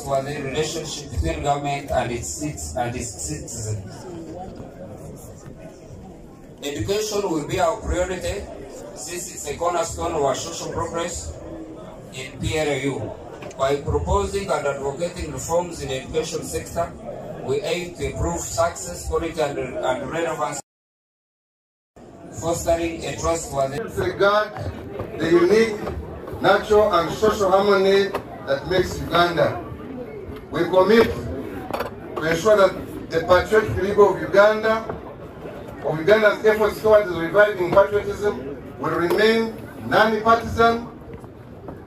the relationship between government and its, and its citizens. Education will be our priority since it's a cornerstone of our social progress in PRAU. By proposing and advocating reforms in the education sector, we aim to improve success, quality, and, and relevance, fostering a trustworthy. Disregard the unique natural and social harmony that makes Uganda. We commit to ensure that the patriotic league of Uganda, of Uganda's efforts towards reviving patriotism, will remain non-partisan,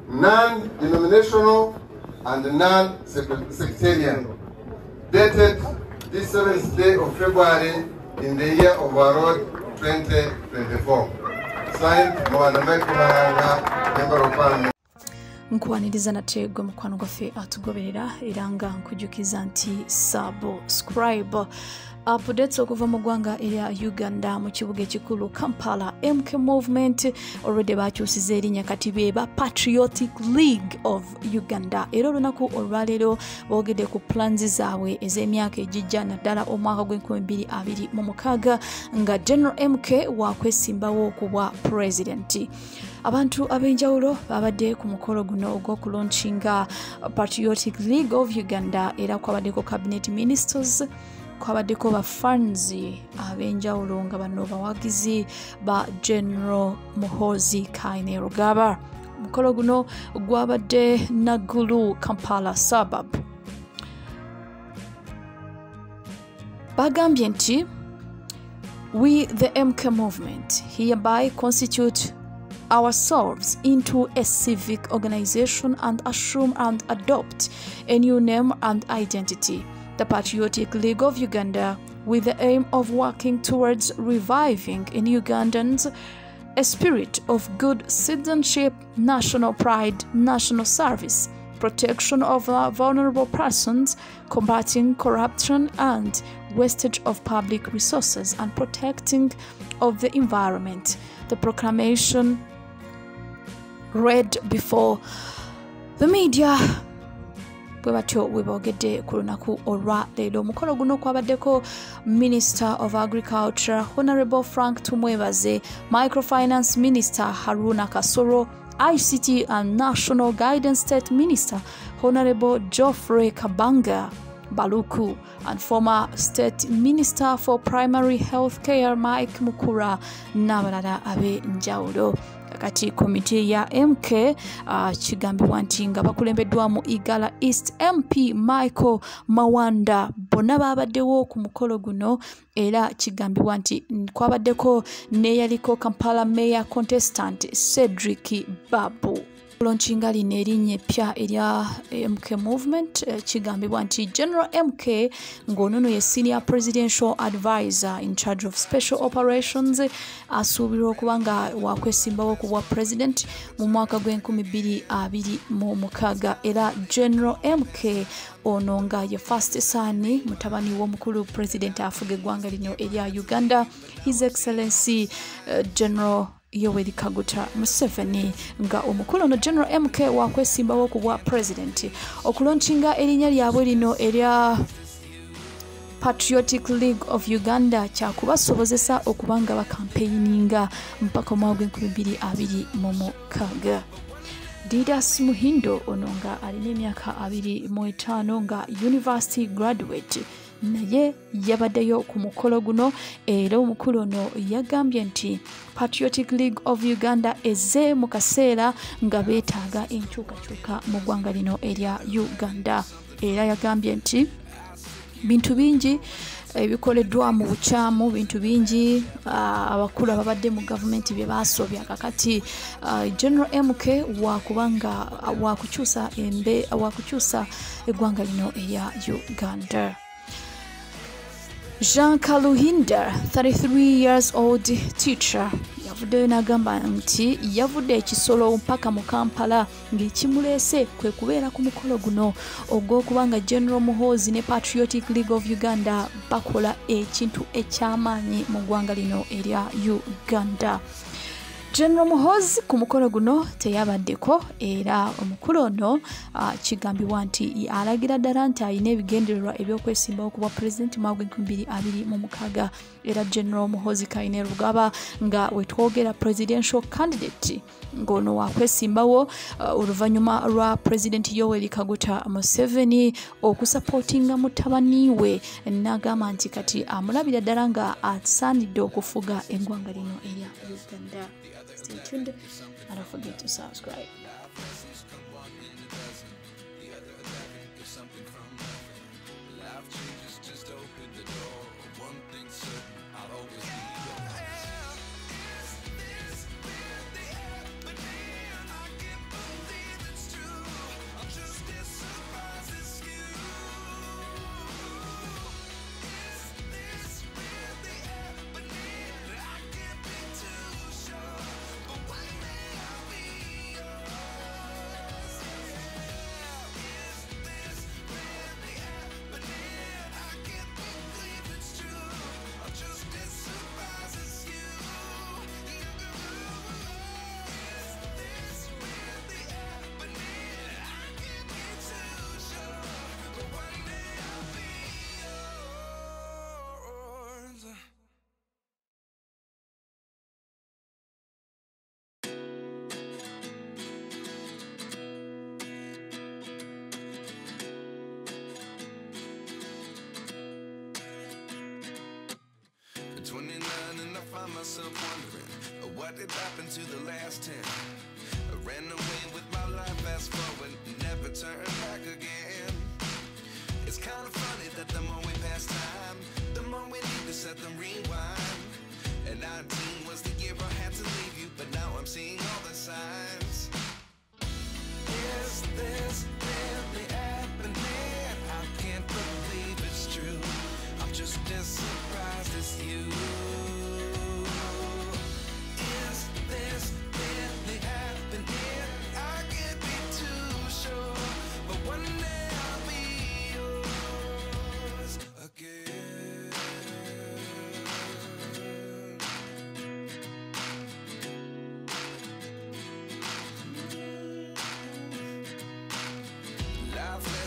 non-denominational, and non-sectarian. Dated this 7th day of February in the year of our Lord 2024. Signed, Moana Mekumahanga, Member of Parliament. Nkwaniriza na tego mukwano gwaffe atugoberera era nga nkujjukiza nti subscribe updates okuva mu ggwanga erya uganda mu kibuga ekikulu kampala mk movement olwedde bakyusiza erinnya kati be ba patriotic league of uganda. Era olunaku olwaleero boogedde ku plans zaabwe ez'emyaka egijja naddala omwaka gw'2026 nga general mk wakwesimbawo okubwa pulezidenti abantu ab'enjawulo babadde ku mukolo guno ogw'okulaunchinga patriotic league of uganda era kwabaddeko cabinet ministers kwabaddeko bano bawagizi ba general muhozi guno gwabadde kampala suburb. Bagambye nti we the mk movement hereby constitute ourselves into a civic organization and assume and adopt a new name and identity, the Patriotic League of Uganda, with the aim of working towards reviving in Ugandans a spirit of good citizenship, national pride, national service, protection of uh, vulnerable persons, combating corruption and wastage of public resources, and protecting of the environment. The proclamation read before the media bwe batyo bwe boogedde ku lunaku olwa leero. Omukolo guno kwabaddeko minister of agriculture honorable frank tumwebaze microfinance minister haruna kasoro ict and national guidance state minister honorable geoffrey kabanga baluku and former state minister for primary health care mike mukura n'abalala ab'enjawulo kati komite ya mk uh, kigambibwa nti nga bakulembeddwamu igala east mp michael mawanda. Bonna babaddewo ku mukolo guno era kigambibwa nti kwabaddeko neyaliko kampala mayor contestant cedric babu launchinga lino erinnya eppya erya mk movement eh, kigambibwa nti general mk ng'onono ye senior presidential advisor in charge of special operations asuubirwa okuba nga wakwesimbawo ku bwa president mu mwaka gw'2026 era general mk ono nga ye first son mutabani w'omukulu president afuga eggwanga lino erya uganda. His excellency uh, general yoweri kaguta museveni nga omukulu ono general mk wakwesimbawo ku bwa president. Okulonkinga erinnya lyabwe lino erya patriotic league of uganda kyakubasobozesa okuba nga bakampeininga mpaka omwaka gw'2026 didas muhindo ono nga alina emyaka 25 nga university graduate naye yabaddeyo ku mukolo guno era omukulu ono yagambye nti patriotic league of uganda eze mu kaseera nga beetaaga enkyukakyuka mu ggwanga lino erya uganda. Era yagambye nti bintu bingi ebikoleddwa mu bukyamu bintu bingi abakulu ababadde mu gavumenti bye basobya kakati. General mk wakubanga wakukyusa embe wakukyusa eggwanga lino erya uganda jean kaluhinda 33 years old teacher. Yavuddeyo n'agamba nti yavudde ekisolo mpaka mu kampala ng'ekimuleese kwe kubeera ku mukolo guno. Ogw'okuba nga general muhoozi ne patriotic league of uganda bakola ekintu ekyamaanyi mu ggwanga lino erya uganda general muhozi ku mukolo guno teyabaddeko era omukulu ono uh, kigambibwa nti alagira ddala nti alina ebigendererwa ebyokwesimbawo ku bwa pulezidenti mwaka 2026 era general muhozi kaine rugaba nga wetwogera presidential candidate ng'ono wakwesimbawo uh, oluvannyuma lwa pulezidenti yoweri kaguta museveni okusapootinga mutabani we. N'agamba nti kati amulabira ddala nga asaanidde okufuga eggwanga lino erya uganda Stay tuned and don't forget to subscribe. Myself wondering uh, what did happen to the last 10. I ran away with my life, fast forward, never turn back again. It's kind of funny that the more we pass time, the more we need to set them rewind.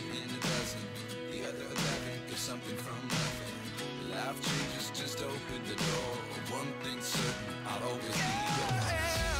one in a dozen. The other eleven get something from nothing. Life changes just open the door. One thing's certain, I'll always be yours.